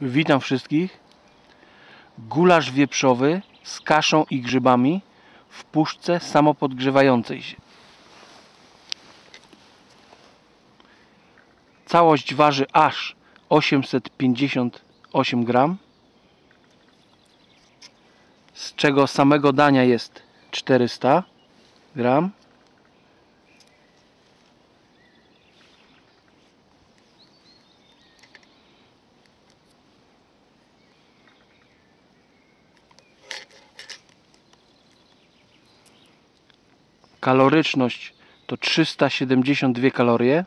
Witam wszystkich. Gulasz wieprzowy z kaszą i grzybami w puszce samopodgrzewającej się. Całość waży aż 858 gram, z czego samego dania jest 400 gram. Kaloryczność to 372 kalorie.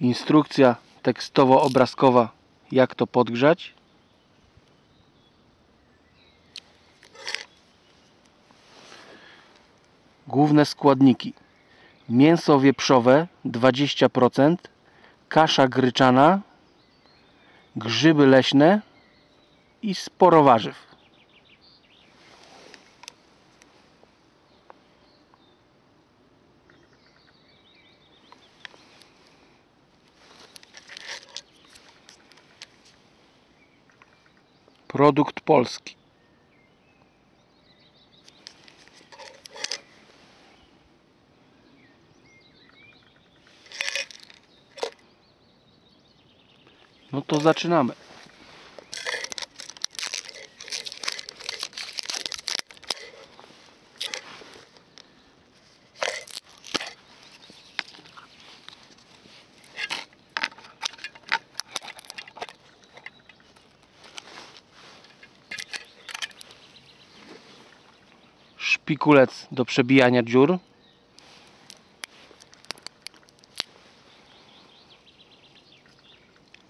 Instrukcja tekstowo-obrazkowa jak to podgrzać. Główne składniki. Mięso wieprzowe 20%, kasza gryczana, grzyby leśne i sporo warzyw. Produkt polski. No to zaczynamy. Szpikulec do przebijania dziur.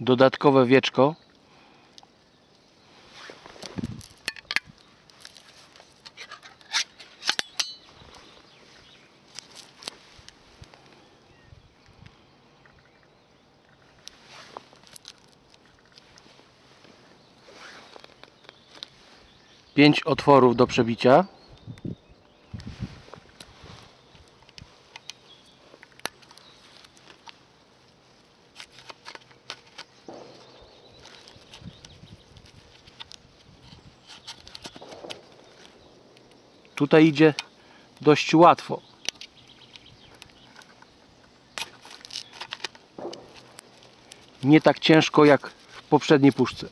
Dodatkowe wieczko. Pięć otworów do przebicia. Tutaj idzie dość łatwo. Nie tak ciężko jak w poprzedniej puszce.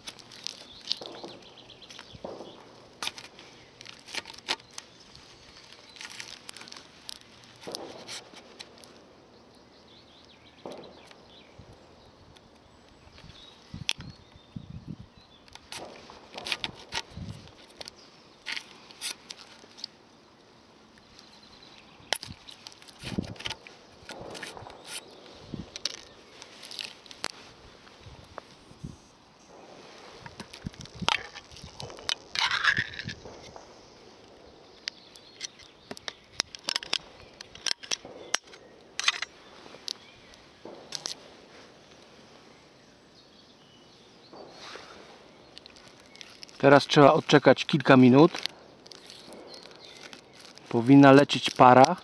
Teraz trzeba odczekać kilka minut. Powinna lecieć para.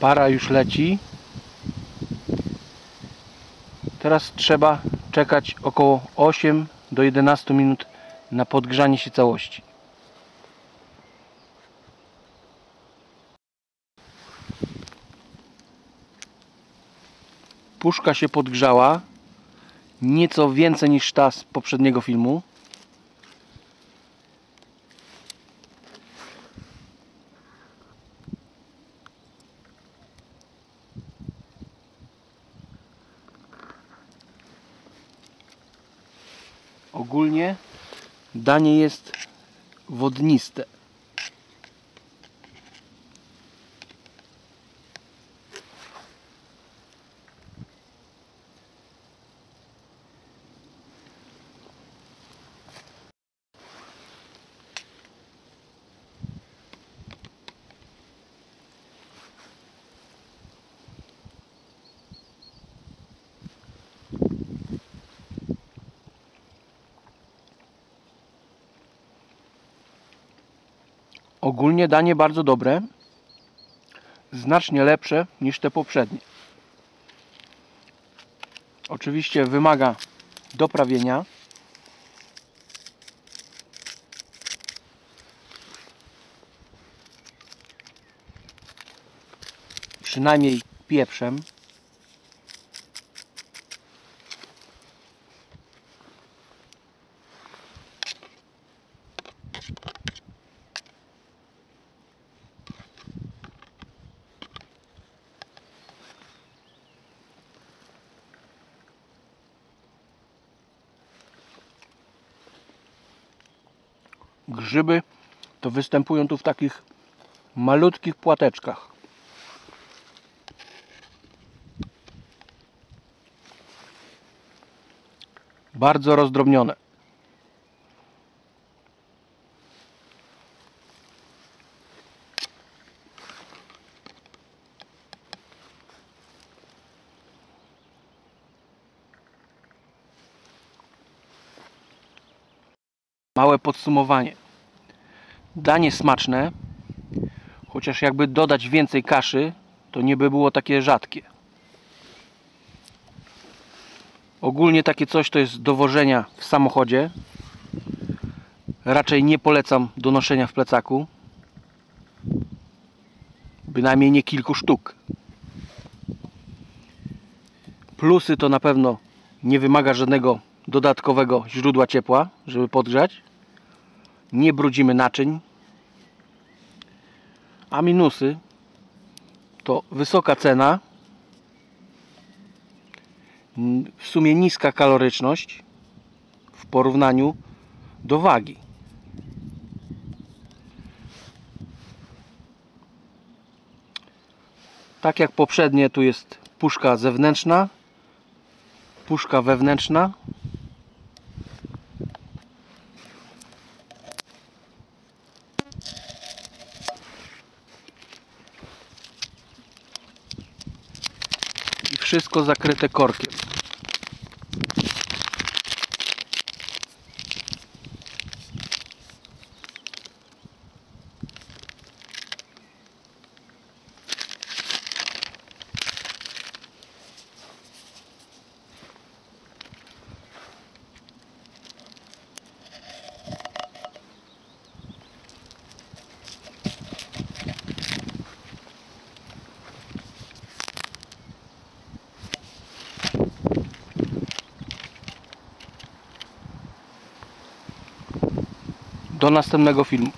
Para już leci. Teraz trzeba czekać około 8 do 11 minut na podgrzanie się całości. Puszka się podgrzała nieco więcej niż ta z poprzedniego filmu. Ogólnie danie jest wodniste. Ogólnie danie bardzo dobre. Znacznie lepsze niż te poprzednie. Oczywiście wymaga doprawienia. Przynajmniej pieprzem. Grzyby to występują tu w takich malutkich płateczkach. Bardzo rozdrobnione. Małe podsumowanie. Danie smaczne, chociaż jakby dodać więcej kaszy, to nie by było takie rzadkie. Ogólnie takie coś to jest do wożenia w samochodzie. Raczej nie polecam do noszenia w plecaku. Bynajmniej nie kilku sztuk. Plusy to na pewno nie wymaga żadnego dodatkowego źródła ciepła, żeby podgrzać. Nie brudzimy naczyń. A minusy to wysoka cena, w sumie niska kaloryczność w porównaniu do wagi. Tak jak poprzednie, tu jest puszka zewnętrzna, puszka wewnętrzna. Wszystko zakryte korkiem. Do następnego filmu.